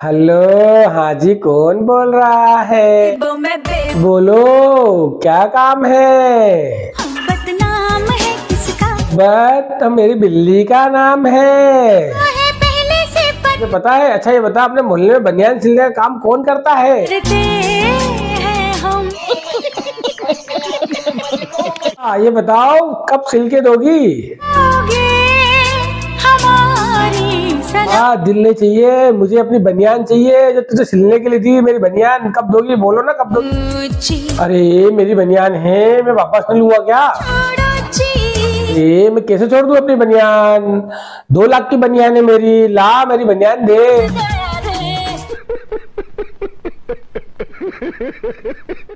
Hello हाँ जी कौन बोल रहा है? बोलो क्या काम है? बदनाम है किसका? बस तो मेरी बिल्ली का नाम है। है पहले से ये पता है? अच्छा ये बता अपने मोहल्ले में बनियान सिलने का काम कौन करता है? हैं ये बताओ कब सिल के दोगी? हाँ दिल नहीं चाहिए मुझे अपनी बनियान चाहिए जो तुझे सिलने के लिए दी मेरी बनियान। कब दोगी? बोलो ना कब दोगी? अरे मेरी बनियान है मैं वापस नहीं लूँगा क्या? ए मैं कैसे छोड़ दूँ अपनी बनियान? दो लाख की बनियान है मेरी ला मेरी बनियान दे।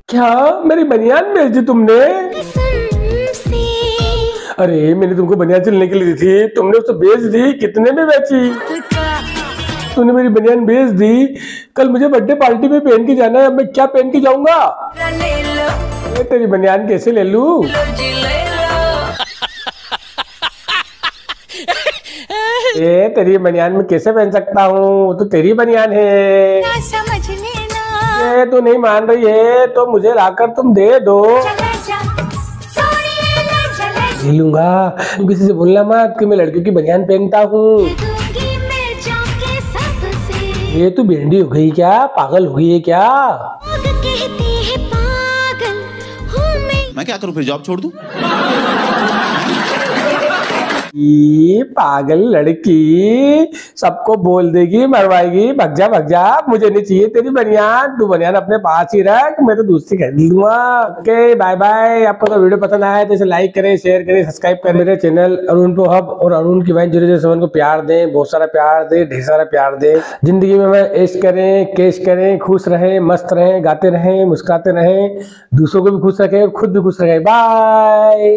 क्या मेरी बनियान बेच दी तुमने? अरे मैंने तुमको बनियान सिलने के लिए दी थी तुमने उसे बेच दी कितने में बेची? तूने मेरी बनियान भेज दी। कल मुझे बर्थडे पार्टी में पहन के जाना है अब मैं क्या पहन के जाऊँगा? तेरी बनियान कैसे ले लू? ए तेरी बनियान में कैसे पहन सकता हूँ? तो तेरी बनियान है। ए तू नहीं मान रही है तो मुझे लाकर तुम दे दो। लूँगा किसी से बोलना मत कि मैं लड़कियों की बनियान पहनता हूँ। ये तो भिंडी हो गई क्या? पागल हो गई है क्या? कहते हैं पागल मैं मैं क्या करूँ फिर जॉब छोड़ दूँ? पागल लड़की, सबको बोल देगी, मरवाएगी, भग जा भग जा, मुझे नहीं चाहिए तेरी बनियान, तू बनियान अपने पास ही रख, मैं तो दूसरी खरीद लूँगा। ओके बाय बाय आपको तो वीडियो पसंद आया तो इसे लाइक करें शेयर करें सब्सक्राइब करें। मेरे चैनल अरुण को हब और अरुण की बहन ज़ीरो ज़ीरो सेवन को प्यार दें, बहुत सारा प्यार दें, ढेर सारा प्यार दें। ज़िंदगी में मैं ऐश करें, केश करें, खुश रहें, मस्त रहें, गाते रहें, मुस्कुराते रहें, दूसरों को भी खुश रखें और खुद भी खुश रहें। बाय